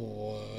på